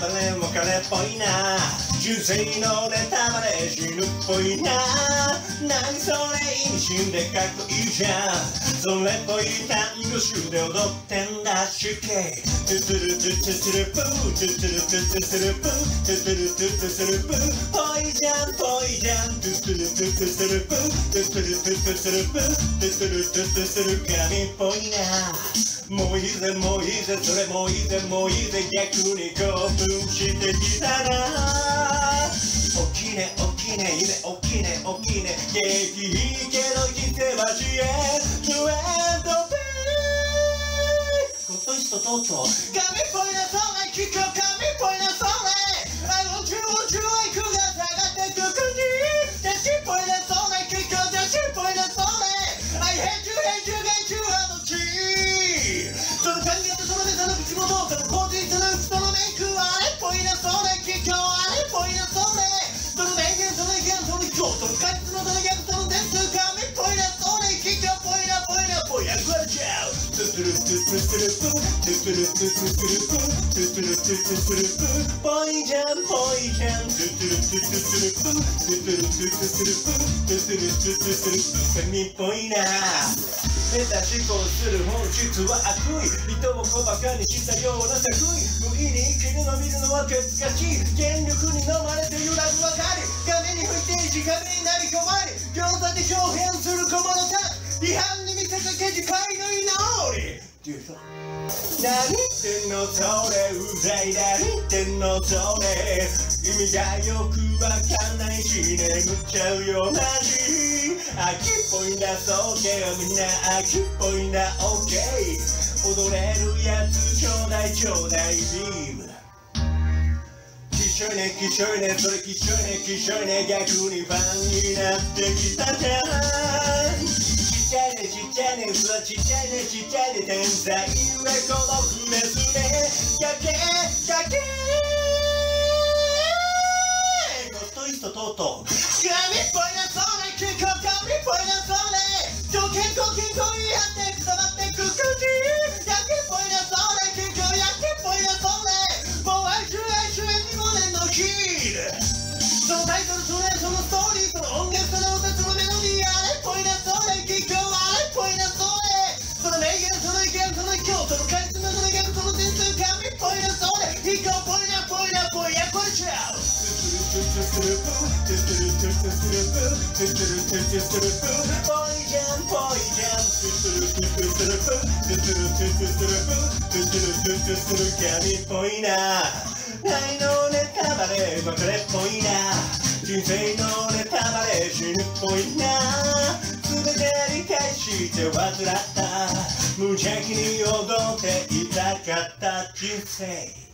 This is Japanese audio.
別れっぽいな。人生のネタバレ死ぬっぽいな。何それ意味深でかっこいいじゃん。それっぽい単語集で踊ってんだ。失敬トゥトゥルトゥトゥトゥルプー。トゥトゥルトゥトゥトゥルプー。トゥトゥルトゥトゥトゥルプー。ぽいじゃんぽいじゃん。トゥトゥルトゥトゥトゥルプー。トゥトゥルトゥトゥトゥルプー。トゥトゥルトゥトゥトゥル神っぽいな。もういいぜもういいぜそれもういいぜもういいぜ逆に興奮してきたな起きね起きね夢起きね起きね激いいけど生きてまじえトゥエンドペイこっそりととうとう神っぽいなそれ聞こう神っぽいなそれの今日その果実のその逆その伝統神っぽいなそれ聞こうぽいなぽいなぽやぐわちゃうトゥトゥルトゥトゥトゥルトゥトゥルトゥトゥトゥルトゥトゥルトゥトゥトゥルプぽいじゃんぽいじゃんトゥトゥルトゥトゥトゥルトゥトゥルトゥトゥルトゥトゥルトゥトゥトゥルプ神っぽいなメタ思考する本質は悪意人を小馬鹿にしたような作為無意に生きる。の見るのは難しい権力に飲まれて揺らぐばかり壁に吹いて石壁になり込まれ餃子で表現する小物たち違反に見せかけ次回の居直り。っていうさ何言ってんのそれうざい何言ってんのそれ。意味がよくわかんないし眠っちゃうよ。マジ秋っぽいんだそうけよみんな秋っぽいんだ OK 踊れるやつちょうだいちょうだいビームきしょいねきしょいねそれきしょいねきしょいね逆にファンになってきたじゃんちっちゃいねちっちゃいね嘘はちっちゃいねちっちゃいね天才。はこのフメスね。崖崖ゴストイストとうとう。神っぽいなそのタイトルそれそのストーリーその音楽その歌そのメロディーあれっぽいなそれ聞こうあれっぽいなそれその名言その意見その今日そのカリスマその逆その全数神っぽいなそれ以降ぽいなぽいなぽいやこれちゃうぽいじゃんぽいじゃタバレ別れっぽいな。人生のネタバレ死ぬっぽいな。全て理解して煩った。無邪気に踊っていたかった人生。